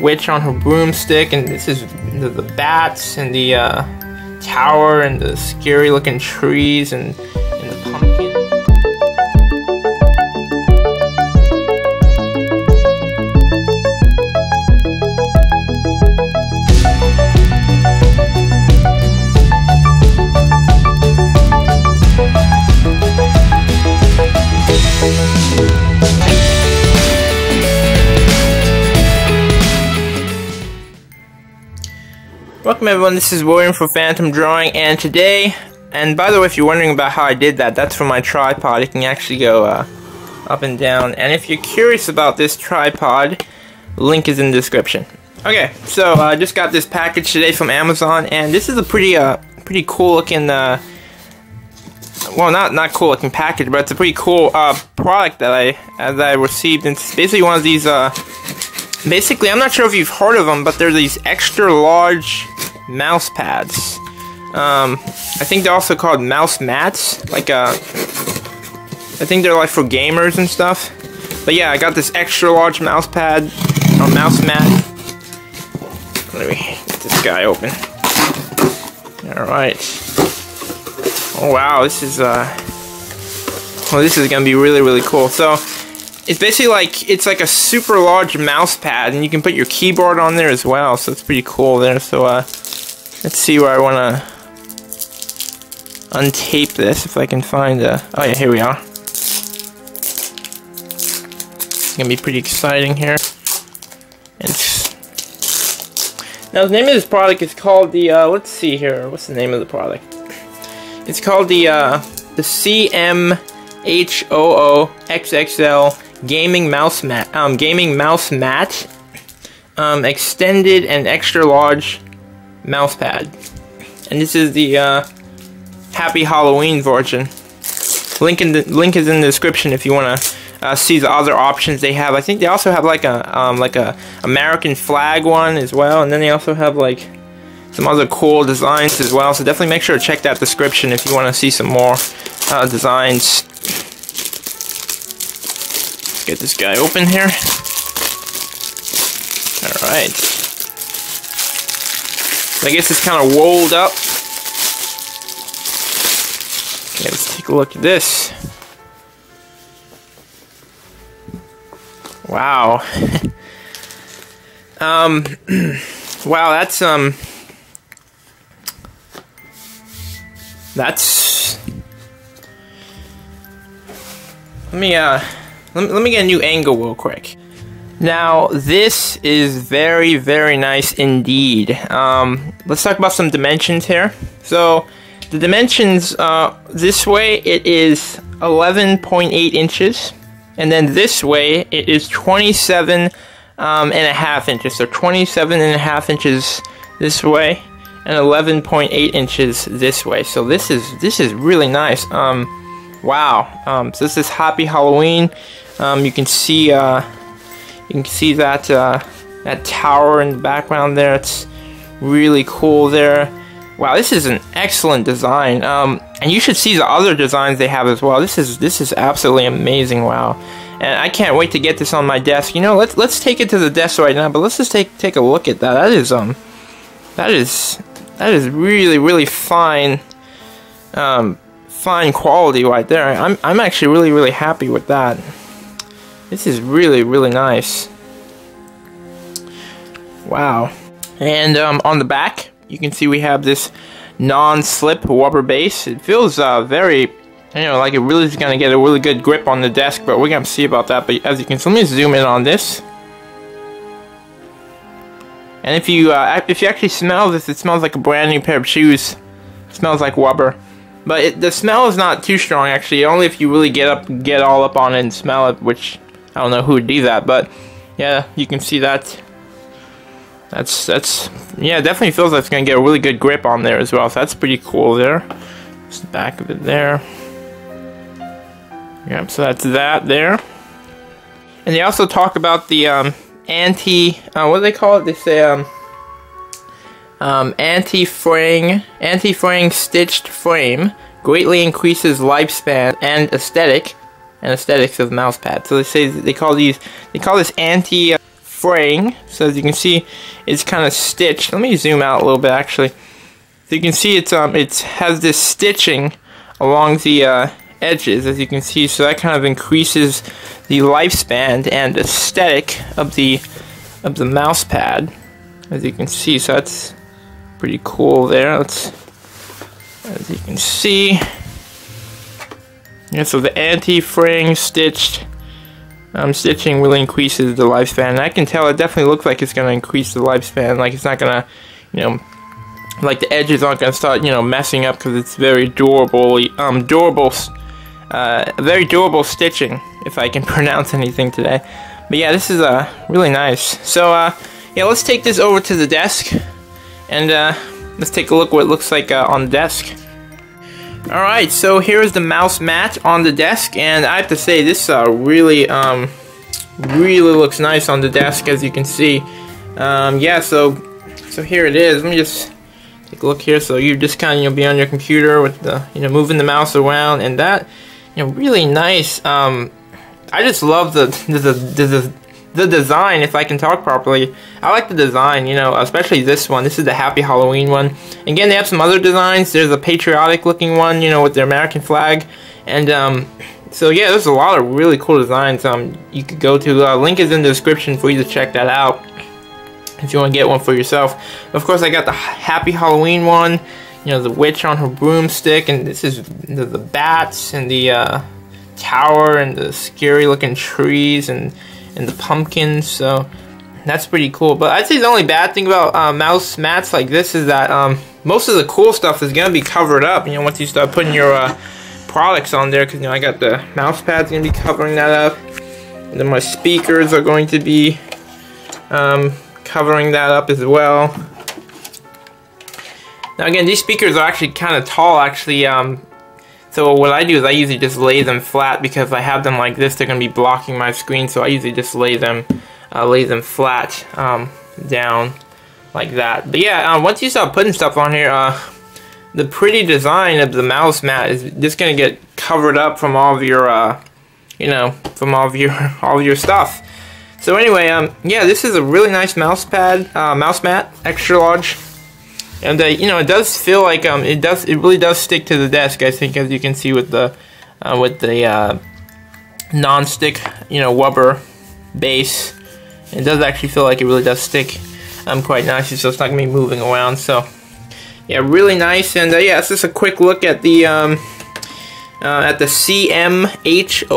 witch on her broomstick, and this is the, the bats and the uh, tower and the scary looking trees and, and the pumpkin. Welcome everyone, this is William for Phantom Drawing, and today, and by the way, if you're wondering about how I did that, that's from my tripod. It can actually go uh, up and down, and if you're curious about this tripod, link is in the description. Okay, so uh, I just got this package today from Amazon, and this is a pretty, uh, pretty cool looking, uh, well, not not cool looking package, but it's a pretty cool uh, product that I that I received. It's basically one of these uh, basically, I'm not sure if you've heard of them, but they're these extra large mouse pads. Um, I think they're also called mouse mats. Like, uh, I think they're like for gamers and stuff. But yeah, I got this extra large mouse pad, or mouse mat. Let me get this guy open. Alright. Oh wow, this is, uh, well, this is gonna be really, really cool. So, it's basically like it's like a super large mouse pad and you can put your keyboard on there as well so it's pretty cool there. So uh let's see where I want to untape this if I can find a oh yeah here we are. It's gonna be pretty exciting here. It's now the name of this product is called the uh, let's see here what's the name of the product? It's called the uh, the CM XXL gaming mouse mat, um, gaming mouse mat, um, extended and extra large mouse pad. And this is the uh, Happy Halloween version. Link in the link is in the description if you want to uh, see the other options they have. I think they also have like a um, like a American flag one as well, and then they also have like some other cool designs as well. So definitely make sure to check that description if you want to see some more uh, designs get this guy open here. Alright. I guess it's kind of rolled up. Okay, let's take a look at this. Wow. um, wow, that's, um, that's, let me, uh, let me, let me get a new angle real quick. Now, this is very, very nice indeed. Um, let's talk about some dimensions here. So, the dimensions, uh, this way it is 11.8 inches, and then this way it is 27 um, and a half inches. So 27 and a half inches this way, and 11.8 inches this way. So this is this is really nice. Um, wow. Um, so this is Happy Halloween. Um, you can see uh, you can see that uh, that tower in the background there. It's really cool there. Wow, this is an excellent design. Um, and you should see the other designs they have as well. This is this is absolutely amazing. Wow, and I can't wait to get this on my desk. You know, let's let's take it to the desk right now. But let's just take take a look at that. That is um, that is that is really really fine. Um, fine quality right there. I'm I'm actually really really happy with that. This is really, really nice. Wow. And um, on the back, you can see we have this non-slip rubber base. It feels uh, very, you know, like it really is going to get a really good grip on the desk, but we're going to see about that. But as you can see, let me zoom in on this. And if you uh, if you actually smell this, it smells like a brand new pair of shoes. It smells like rubber. But it, the smell is not too strong, actually. Only if you really get up, get all up on it and smell it, which I don't know who would do that, but yeah, you can see that. That's that's yeah, definitely feels like it's gonna get a really good grip on there as well. So that's pretty cool there. Just the back of it there. Yep, so that's that there. And they also talk about the um, anti, uh, what do they call it? They say um, um, anti-fraying, anti-fraying stitched frame greatly increases lifespan and aesthetic and aesthetics of mouse pad. So they say they call these they call this anti fraying. So as you can see, it's kind of stitched. Let me zoom out a little bit actually. So you can see it's um it has this stitching along the uh, edges as you can see. So that kind of increases the lifespan and aesthetic of the of the mouse pad as you can see. So that's pretty cool there. Let's as you can see. Yeah, so the anti-fraying stitched um, stitching really increases the lifespan. And I can tell it definitely looks like it's going to increase the lifespan. Like it's not going to, you know, like the edges aren't going to start, you know, messing up because it's very durable, um, durable, uh, very durable stitching, if I can pronounce anything today. But yeah, this is uh, really nice. So uh, yeah, let's take this over to the desk and uh, let's take a look what it looks like uh, on the desk. Alright, so here's the mouse mat on the desk, and I have to say, this uh, really, um, really looks nice on the desk, as you can see. Um, yeah, so, so here it is. Let me just take a look here. So you just kind of, you know, be on your computer with the, you know, moving the mouse around, and that, you know, really nice. Um, I just love the, the, the, the the design, if I can talk properly, I like the design, you know, especially this one. This is the Happy Halloween one. Again, they have some other designs. There's a patriotic looking one, you know, with the American flag. And, um, so yeah, there's a lot of really cool designs um, you could go to. Uh, link is in the description for you to check that out if you want to get one for yourself. Of course, I got the Happy Halloween one, you know, the witch on her broomstick, and this is the, the bats and the uh, tower and the scary looking trees and and the pumpkins. So that's pretty cool. But I'd say the only bad thing about uh, mouse mats like this is that um, most of the cool stuff is gonna be covered up. You know, once you start putting your uh, products on there, because you know I got the mouse pads gonna be covering that up, and then my speakers are going to be um, covering that up as well. Now again, these speakers are actually kind of tall. Actually, um, so what I do is I usually just lay them flat because I have them like this, they're going to be blocking my screen, so I usually just lay them, uh, lay them flat um, down like that. But yeah, uh, once you start putting stuff on here, uh, the pretty design of the mouse mat is just going to get covered up from all of your, uh, you know, from all of your, all of your stuff. So anyway, um, yeah, this is a really nice mouse pad, uh, mouse mat, extra large and uh, you know it does feel like um it does it really does stick to the desk I think as you can see with the uh, with the uh, non-stick you know rubber base. It does actually feel like it really does stick um quite nicely so it's not gonna be moving around so yeah really nice. And uh, yeah it's just a quick look at the um uh, at the CMHOO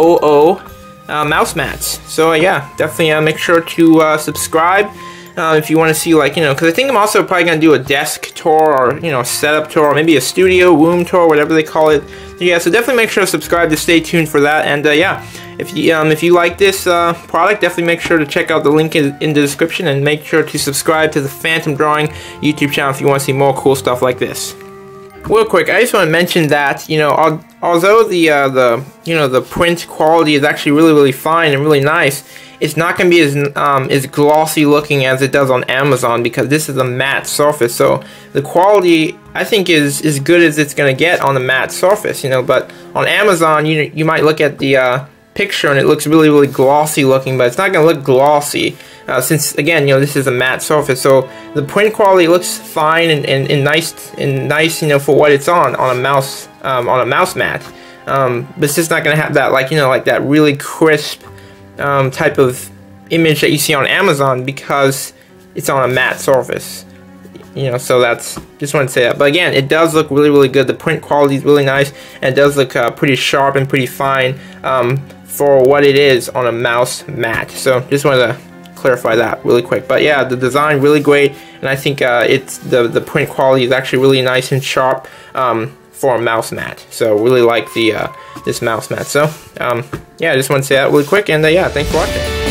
uh, mouse mats. So yeah definitely make sure to subscribe uh, if you want to see like you know because I think I'm also probably gonna do a desk tour or you know setup tour or maybe a studio room tour whatever they call it. Yeah so definitely make sure to subscribe to stay tuned for that. And uh, yeah if you um, if you like this uh, product definitely make sure to check out the link in, in the description and make sure to subscribe to the Phantom Drawing YouTube channel if you want to see more cool stuff like this. Real quick, I just want to mention that you know, although the uh, the you know the print quality is actually really really fine and really nice, it's not going to be as um, as glossy looking as it does on Amazon because this is a matte surface. So the quality I think is as good as it's going to get on a matte surface, you know. But on Amazon, you you might look at the uh, picture and it looks really really glossy looking, but it's not going to look glossy uh, since again you know this is a matte surface. So the print quality looks fine and, and, and nice and nice you know for what it's on on a mouse um, on a mouse mat. Um, but it's just not going to have that like you know like that really crisp um, type of image that you see on Amazon because it's on a matte surface. You know, so that's just want to say that. But again, it does look really, really good. The print quality is really nice, and it does look uh, pretty sharp and pretty fine um, for what it is on a mouse mat. So just wanted to clarify that really quick. But yeah, the design really great, and I think uh, it's the the print quality is actually really nice and sharp. Um, for a mouse mat. So really like the uh, this mouse mat. So um, yeah, I just want to say that really quick, and uh, yeah, thanks for watching.